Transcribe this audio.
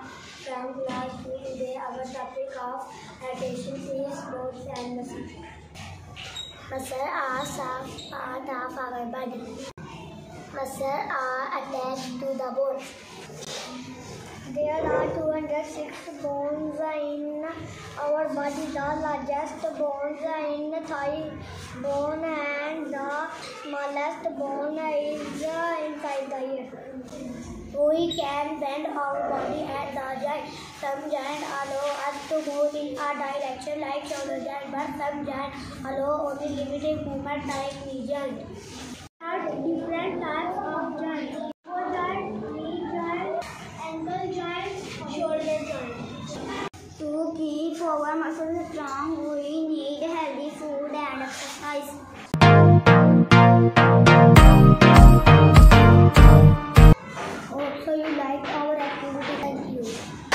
Frank last week they our topic of attention is sports and muscle. Muscle are soft part of our body. Muscle uh, are attached to the bone. There are 206 bones in our body. The largest bones in the thigh bone and the smallest bone is uh, inside the ear. We can bend our body at the joint. Some joints allow us to move in a direction like shoulder joint, but some joints allow only limited movement like knee joint. There are different types of joints. Foot joint, knee joint, ankle joint, shoulder joint. To keep our muscles strong, we need healthy food and exercise. like our activity and you.